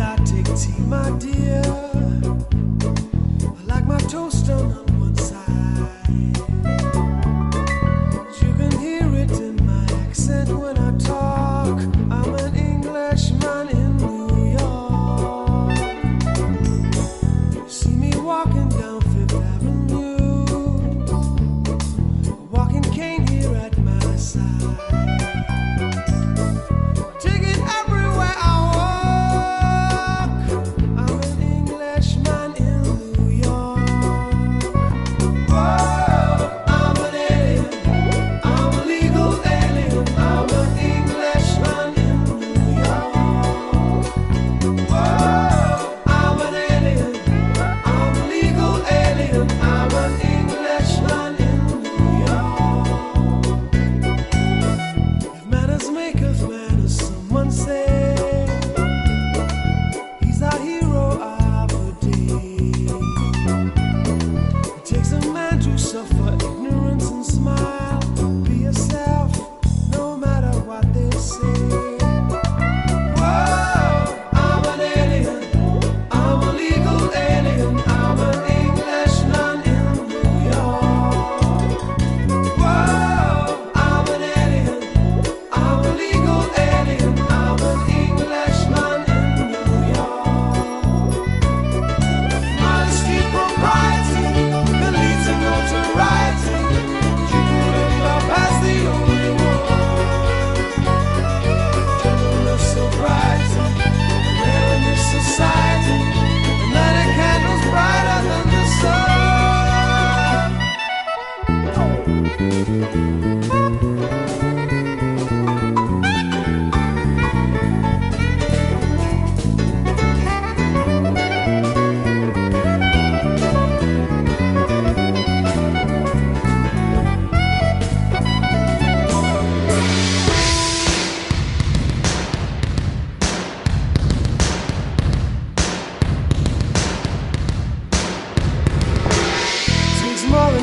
I take tea, my dear. I like my toast on one side.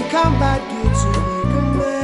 come back here to recommend.